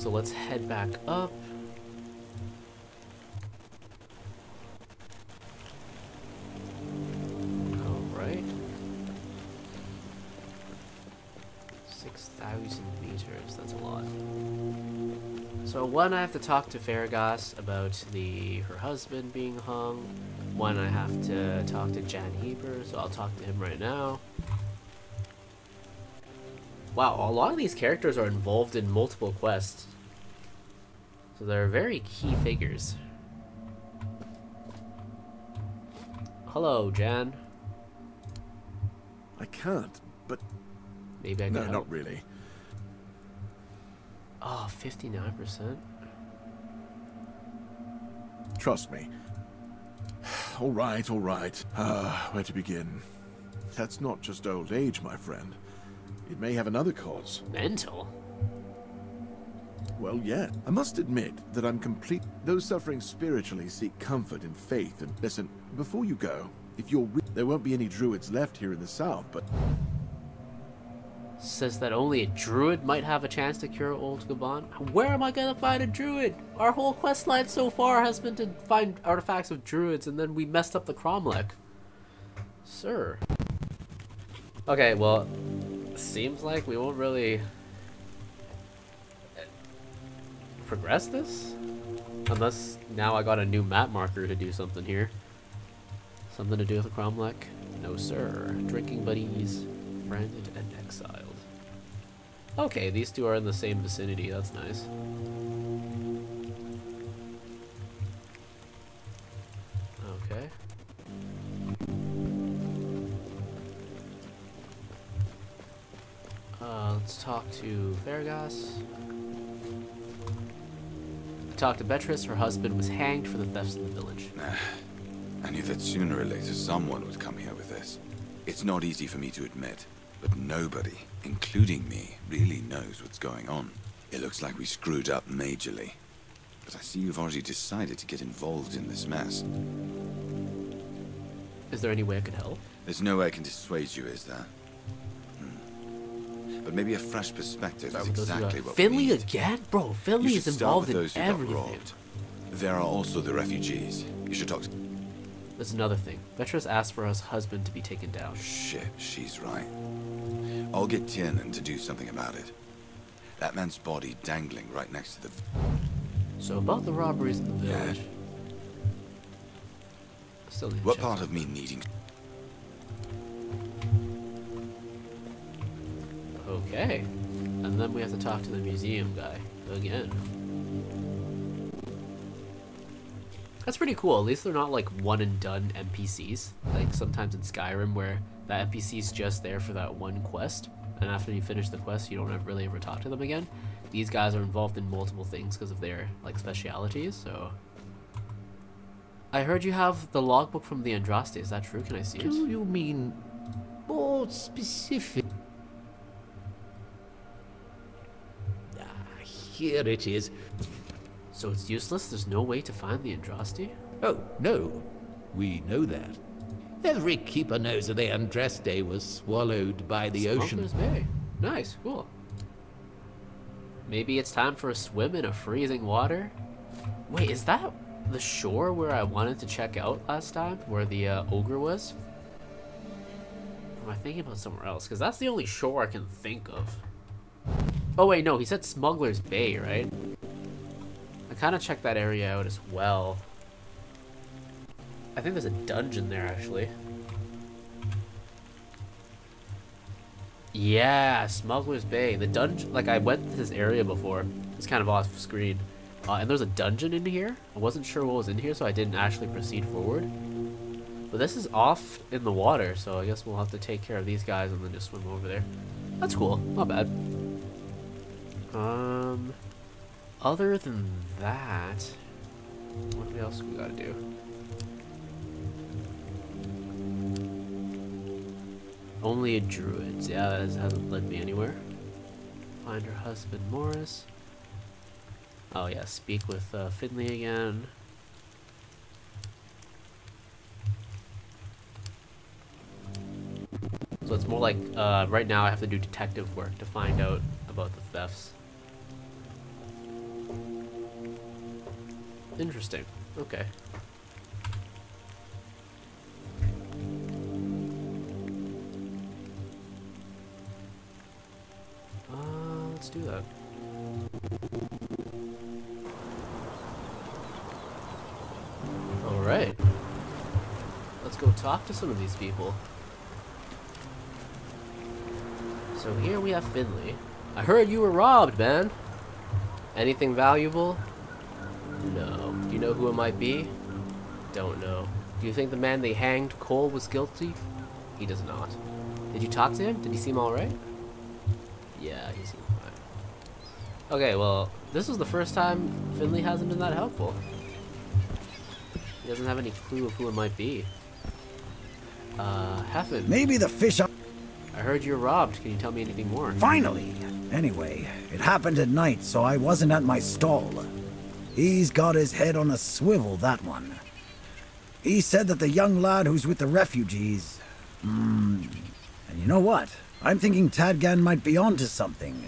So let's head back up. Alright. 6,000 meters, that's a lot. So one, I have to talk to Farragas about the her husband being hung. One, I have to talk to Jan Heber, so I'll talk to him right now. Wow, a lot of these characters are involved in multiple quests. So they're very key figures. Hello, Jan. I can't, but Maybe I can no, help. not really. Oh, 59%? Trust me. All right, all right. Ah, where to begin? That's not just old age, my friend. It may have another cause. Mental? Well, yeah. I must admit that I'm complete. Those suffering spiritually seek comfort in faith. And listen, before you go, if you're there won't be any druids left here in the south, but Says that only a druid might have a chance to cure old Gabon. Where am I gonna find a druid? Our whole quest line so far has been to find artifacts of druids, and then we messed up the Cromlech. Sir. Okay, well, seems like we won't really uh, progress this? Unless now I got a new map marker to do something here. Something to do with the Cromlech? No, sir. Drinking buddies, branded and exiled. Okay, these two are in the same vicinity. That's nice. Talk to Vergas. Talk to Beatrice. Her husband was hanged for the thefts in the village. I knew that sooner or later someone would come here with this. It's not easy for me to admit, but nobody, including me, really knows what's going on. It looks like we screwed up majorly. But I see you've already decided to get involved in this mess. Is there any way I could help? There's no way I can dissuade you, is there? But maybe a fresh perspective is exactly what we Finley need. again? Bro, Finley is involved with in everything. There are also the refugees. You should talk to... There's another thing. Beatrice asked for her husband to be taken down. Shit, she's right. I'll get Tiernan to do something about it. That man's body dangling right next to the... So about the robberies in the Yeah. village. Still What part of me needing... Okay. And then we have to talk to the museum guy again. That's pretty cool. At least they're not like one and done NPCs. Like sometimes in Skyrim where that NPC's just there for that one quest. And after you finish the quest, you don't ever really ever talk to them again. These guys are involved in multiple things because of their like specialities, so. I heard you have the logbook from the Andraste. Is that true? Can I see it? Do you mean more specific? Here it is. So it's useless? There's no way to find the Andraste? Oh, no. We know that. Every keeper knows that the Andraste was swallowed by the ocean. Smuggler's Bay. Nice, cool. Maybe it's time for a swim in a freezing water? Wait, is that the shore where I wanted to check out last time? Where the uh, ogre was? Or am I thinking about somewhere else? Because that's the only shore I can think of. Oh wait, no, he said Smuggler's Bay, right? I kind of checked that area out as well. I think there's a dungeon there, actually. Yeah, Smuggler's Bay. The dungeon, like I went to this area before. It's kind of off screen. Uh, and there's a dungeon in here. I wasn't sure what was in here, so I didn't actually proceed forward. But this is off in the water, so I guess we'll have to take care of these guys and then just swim over there. That's cool. Not bad. Um, other than that, what else we gotta do? Only a druid. Yeah, that has- hasn't led me anywhere. Find her husband, Morris. Oh yeah, speak with uh, Finley again. So it's more like, uh, right now I have to do detective work to find out about the thefts. Interesting. Okay. Uh, let's do that. Alright. Let's go talk to some of these people. So here we have Finley. I heard you were robbed, man. Anything valuable? No. Do you know who it might be? Don't know. Do you think the man they hanged, Cole, was guilty? He does not. Did you talk to him? Did he seem alright? Yeah, he seemed fine. Okay, well, this is the first time Finley hasn't been that helpful. He doesn't have any clue of who it might be. Uh, Heffen, Maybe the fish are... I heard you were robbed. Can you tell me anything more? Finally! Anyway, it happened at night, so I wasn't at my stall. He's got his head on a swivel, that one. He said that the young lad who's with the refugees... Hmm... And you know what? I'm thinking Tadgan might be onto something.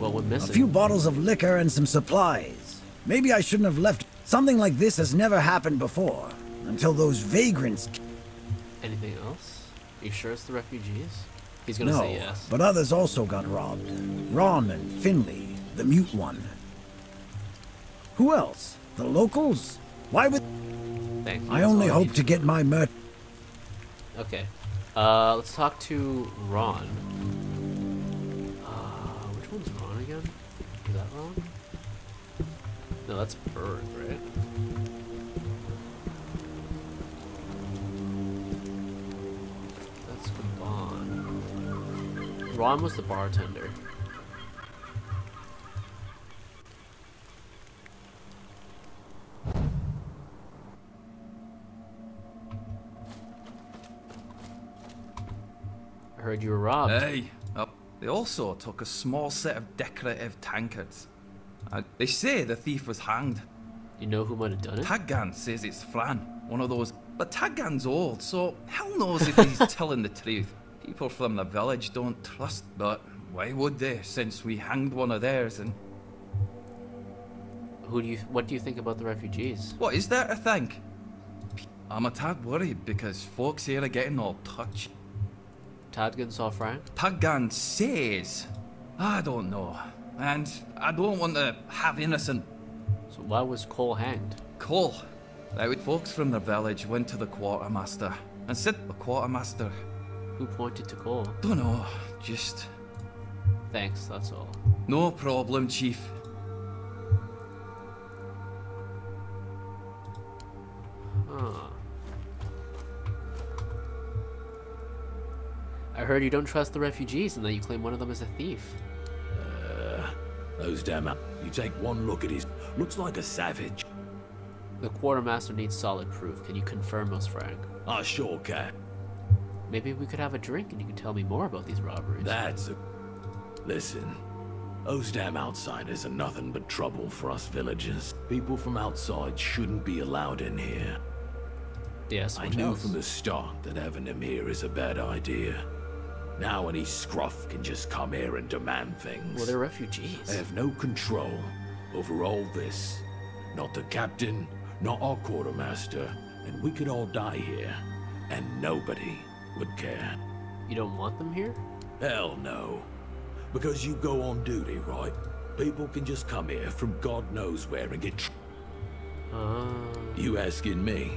Went A missing? few bottles of liquor and some supplies. Maybe I shouldn't have left... Something like this has never happened before. Until those vagrants... Anything else? Are you sure it's the refugees? He's gonna No, say yes. but others also got robbed. Ron and Finley, the mute one. Who else? The locals? Why would... Thank you. I that's only I hope to get my mer... Okay. Uh, let's talk to Ron. Uh, which one's Ron again? Is that Ron? No, that's Bird, right? That's Gabon. Ron was the bartender. Heard you were robbed. Aye. Well, they also took a small set of decorative tankards. Uh, they say the thief was hanged. You know who might have done it? Taggan says it's Fran, one of those. But Taggan's old, so hell knows if he's telling the truth. People from the village don't trust, but why would they, since we hanged one of theirs and. Who do you? What do you think about the refugees? What is there to think? I'm a tad worried because folks here are getting all touchy. Tadgan saw Frank. Taggan says. I don't know. And I don't want to have innocent So why was Cole hanged? Cole. Now, folks from the village went to the quartermaster and said the quartermaster, Who pointed to Cole? don't know, just Thanks. That's all. no problem, chief. Huh. I heard you don't trust the refugees and that you claim one of them is a thief. Uh, those damn. You take one look at his. Looks like a savage. The quartermaster needs solid proof. Can you confirm us, Frank? I sure can. Maybe we could have a drink and you can tell me more about these robberies. That's a. Listen. Those damn outsiders are nothing but trouble for us villagers. People from outside shouldn't be allowed in here. yes, I what knew from the start that having him here is a bad idea. Now any scruff can just come here and demand things. Well, they're refugees. They have no control over all this. Not the captain, not our quartermaster, and we could all die here, and nobody would care. You don't want them here? Hell no. Because you go on duty, right? People can just come here from God knows where and get. Uh, you asking me?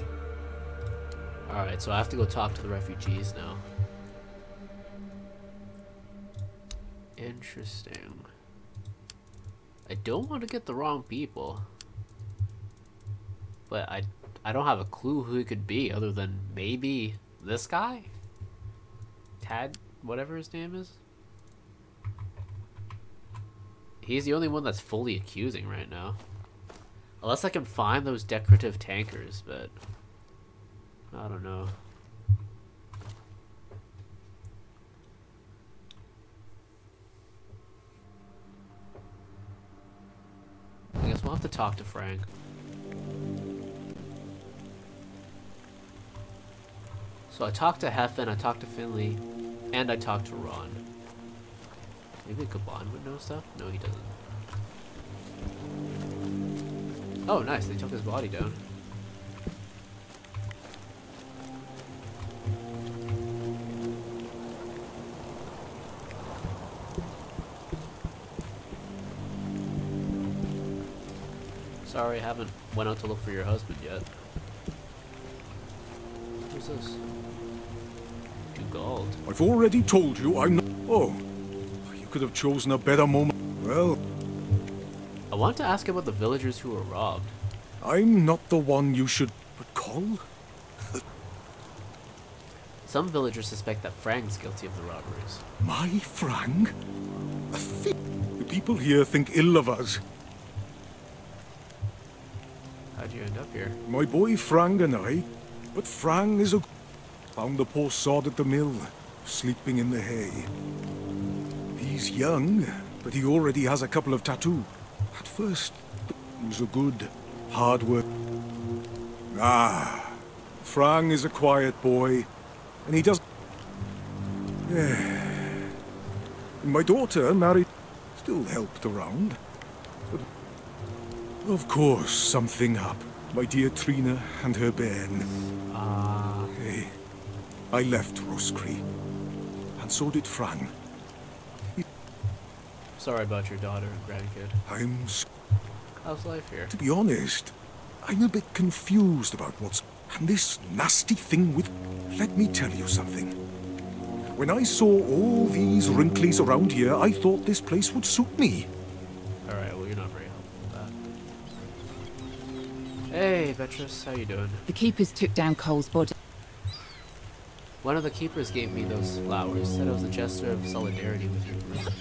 Alright, so I have to go talk to the refugees now. Interesting. I don't want to get the wrong people. But I I don't have a clue who it could be other than maybe this guy? Tad whatever his name is? He's the only one that's fully accusing right now. Unless I can find those decorative tankers, but I don't know. I guess we'll have to talk to Frank. So I talked to Heffen, I talked to Finley, and I talked to Ron. Maybe Gabon would know stuff? No, he doesn't. Oh, nice. They took his body down. Sorry, I haven't went out to look for your husband yet. Who's this? Dugald. I've already told you I'm not. Oh, you could have chosen a better moment. Well, I want to ask about the villagers who were robbed. I'm not the one you should. But call? Some villagers suspect that Frang's guilty of the robberies. My Frang? A thief. The people here think ill of us. Up here? My boy Frang and I. But Frang is a. Found the poor sod at the mill, sleeping in the hay. He's young, but he already has a couple of tattoo. At first, he was a good, hard work. Ah, Frang is a quiet boy, and he does. My daughter married, still helped around. But of course, something happened. My dear Trina and her bairn. Ah, Hey, I left Roscree, and so did Frang. sorry about your daughter and grandkid. I'm, How's life here? to be honest, I'm a bit confused about what's. And this nasty thing with. Let me tell you something. When I saw all these wrinklies around here, I thought this place would suit me. Alright, well you're not very helpful with that. Hey, Beatrice, how you doing? The keepers took down Cole's body. One of the keepers gave me those flowers, said it was a gesture of solidarity with your group.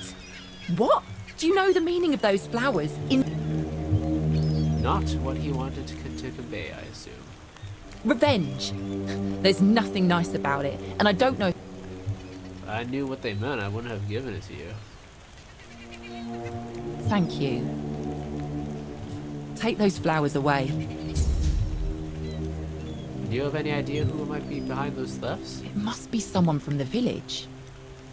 What? Do you know the meaning of those flowers? In Not what he wanted to, to convey, I assume. revenge. There's nothing nice about it, and I don't know. If I knew what they meant, I wouldn't have given it to you. Thank you. Take those flowers away. Do you have any idea who might be behind those thefts? It must be someone from the village.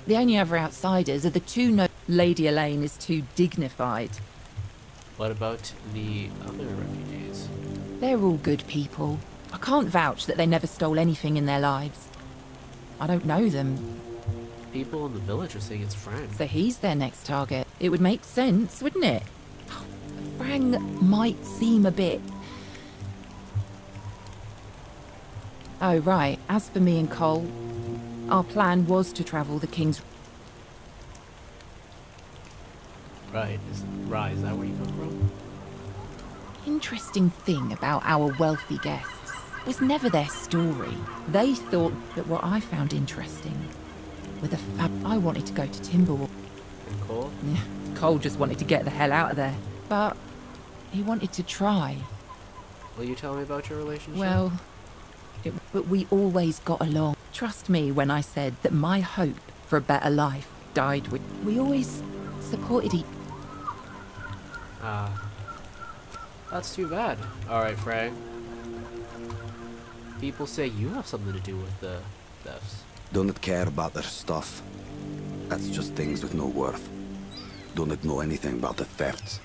The only other outsiders are the two no. Lady Elaine is too dignified. What about the other refugees? They're all good people. I can't vouch that they never stole anything in their lives. I don't know them, People in the village are saying it's Frank. so he's their next target. It would make sense, wouldn't it? Frang might seem a bit. Oh, right. As for me and Cole, our plan was to travel the King's. Right, is, right, is that where you come from? Interesting thing about our wealthy guests was never their story. They thought that what I found interesting were the fab. I wanted to go to Timberwolf. And Cole? Yeah, Cole just wanted to get the hell out of there. But he wanted to try. Will you tell me about your relationship? Well, it, but we always got along. Trust me when I said that my hope for a better life died with. We always supported each. Ah. that's too bad. Alright, Frank. People say you have something to do with the thefts. Don't care about their stuff. That's just things with no worth. Don't know anything about the thefts.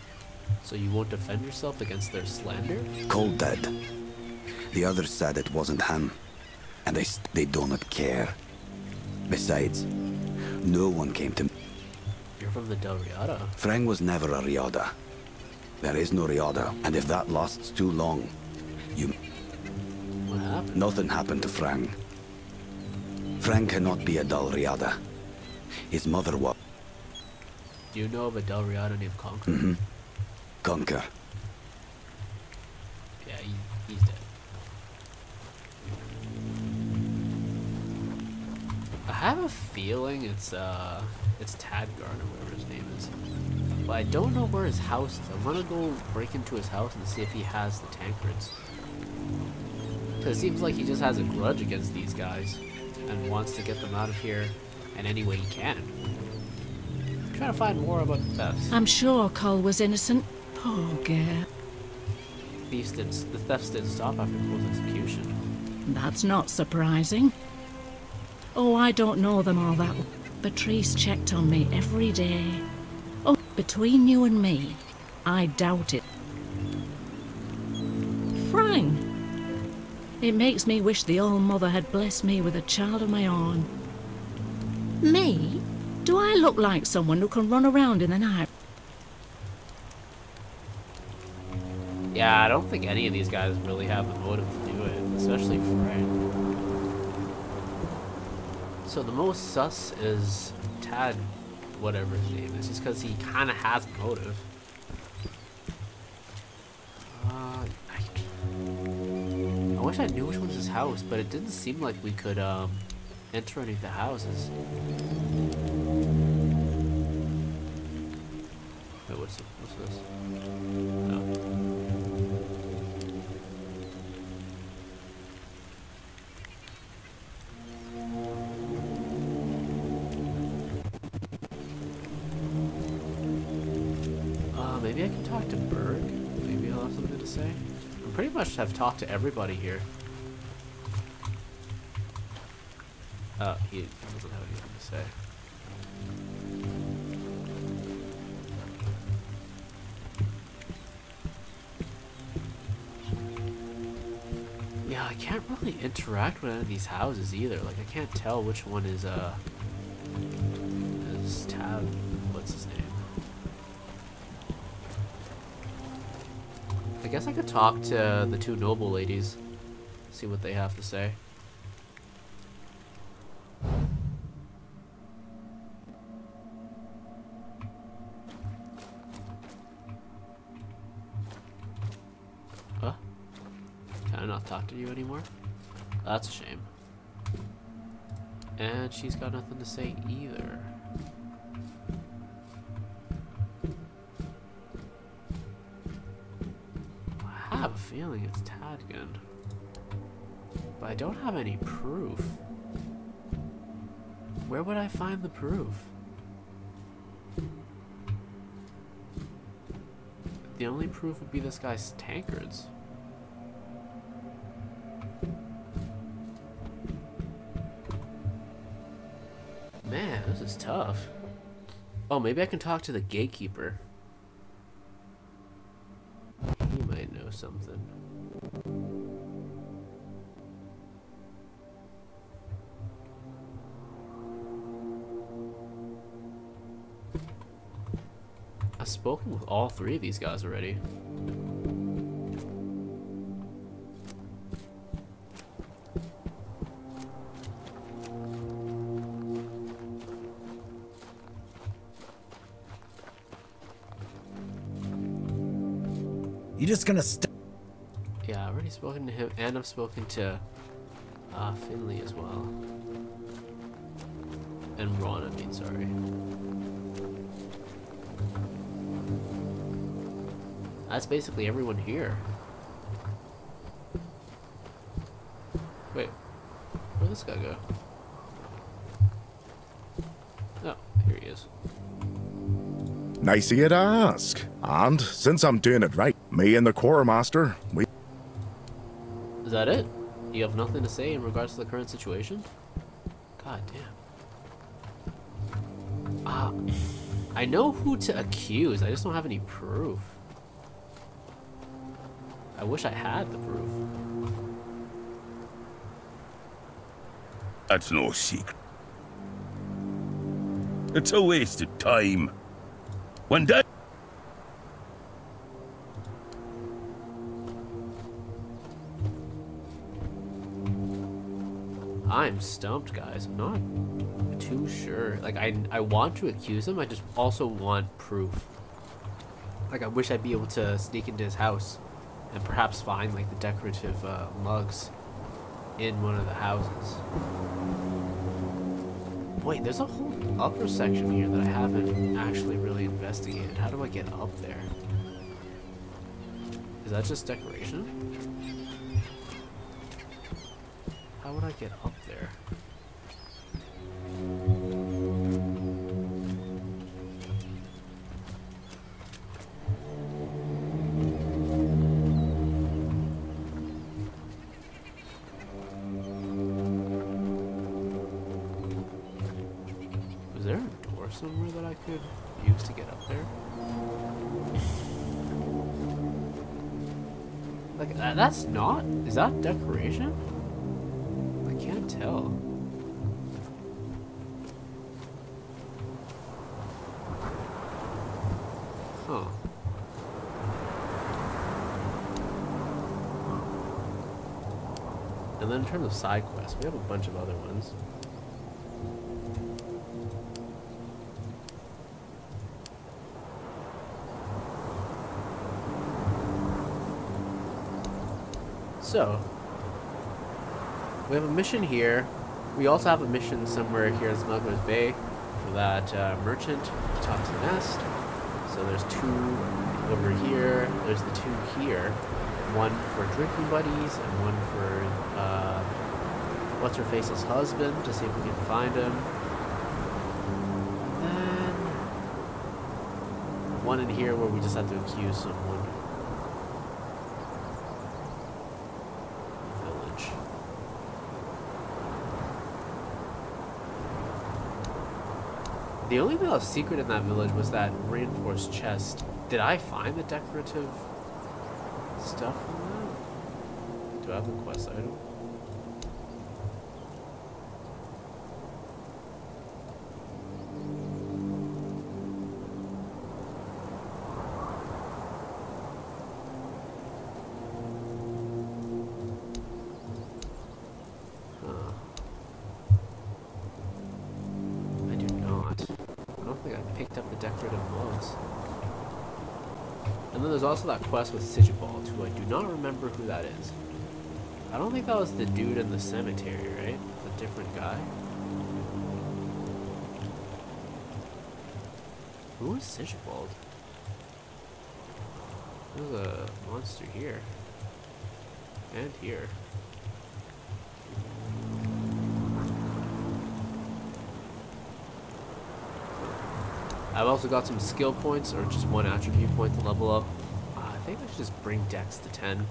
So you won't defend yourself against their slander? Cole dead. The others said it wasn't him. And they, they don't care. Besides, no one came to... You're from the Del Riata. Frang was never a Riada. There is no Riada, and if that lasts too long, you... What happened? Nothing happened to Frang. Frank cannot be a Dal Riada. His mother was... Do you know of a Del Riata named Conquer? Mm-hmm. Conquer. Yeah, he, he's dead. I have a feeling it's uh it's Tadgard or whatever his name is. But I don't know where his house is. I'm gonna go break into his house and see if he has the tankards. Cause it seems like he just has a grudge against these guys and wants to get them out of here in any way he can. I'm trying to find more about the thefts. I'm sure Cole was innocent. Poor girl. Thieves the thefts didn't stop after Cole's execution. That's not surprising. Oh, I don't know them all that well. Patrice checked on me every day. Oh, between you and me, I doubt it. Frank. It makes me wish the old Mother had blessed me with a child of my own. Me? Do I look like someone who can run around in the night? Yeah, I don't think any of these guys really have the motive to do it, especially Frank. So the most sus is Tad, whatever his name is, just because he kind of has a motive. Uh, I, I wish I knew which one's his house, but it didn't seem like we could um, enter any of the houses. Much have talked to everybody here. Uh, he doesn't have anything to say. Yeah, I can't really interact with any of these houses either. Like, I can't tell which one is, uh, guess I could talk to the two noble ladies, see what they have to say. Huh? Can I not talk to you anymore? That's a shame. And she's got nothing to say either. Feeling it's Tadkin. But I don't have any proof. Where would I find the proof? The only proof would be this guy's tankards. Man, this is tough. Oh, maybe I can talk to the gatekeeper. He might know something. I've spoken with all three of these guys already. Just gonna st- Yeah, I've already spoken to him, and I've spoken to uh, Finley as well. And Ron, I mean, sorry. That's basically everyone here. Wait, where'd this guy go? Oh, here he is. Nice of you to ask. And since I'm doing it right, me and the quartermaster, we Is that it? You have nothing to say in regards to the current situation? God damn. Ah, I know who to accuse. I just don't have any proof. I wish I had the proof. That's no secret. It's a waste of time. When that I'm stumped, guys. I'm not too sure. Like, I, I want to accuse him. I just also want proof. Like, I wish I'd be able to sneak into his house and perhaps find, like, the decorative uh, mugs in one of the houses. Wait, there's a whole upper section here that I haven't actually really investigated. How do I get up there? Is that just decoration? Would I get up there? Was there a door somewhere that I could use to get up there? Like, uh, that's not... Is that decoration? I. Huh. And then in terms of side quests, we have a bunch of other ones. So, we have a mission here. We also have a mission somewhere here in Smuggler's Bay for that uh, merchant to talk to the Nest. So there's two over here. There's the two here. One for drinking buddies and one for uh, what's her face's husband to see if we can find him. And Then one in here where we just have to accuse someone. Village. The only real secret in that village was that reinforced chest. Did I find the decorative stuff from that? Do I have the quest item? Also that quest with Sigibald, who I do not remember who that is. I don't think that was the dude in the cemetery, right? A different guy. Who is Sigibald? There's a monster here. And here. I've also got some skill points, or just one attribute point to level up. Uh, I should just bring Dex to 10.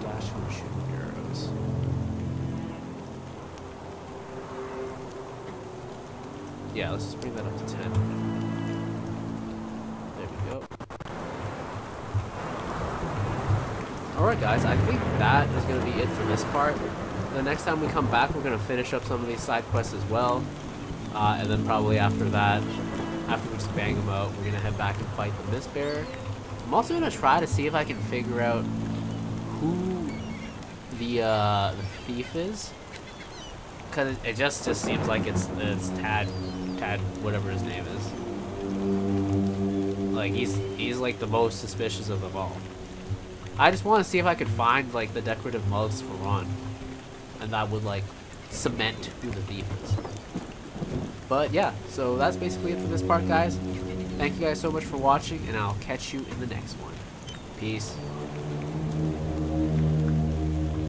Dash and shoot arrows. Yeah, let's just bring that up to 10. There we go. Alright guys, I think that is going to be it for this part. The next time we come back, we're going to finish up some of these side quests as well. Uh, and then probably after that, after we just bang them out, we're going to head back and fight the Mist Bearer. I'm also going to try to see if I can figure out who the, uh, the thief is. Because it just, just seems like it's, it's Tad, Tad, whatever his name is. Like, he's, he's like the most suspicious of them all. I just want to see if I could find like the decorative mugs for Ron, and that would like cement who the thief is. But yeah, so that's basically it for this part, guys. Thank you guys so much for watching, and I'll catch you in the next one. Peace.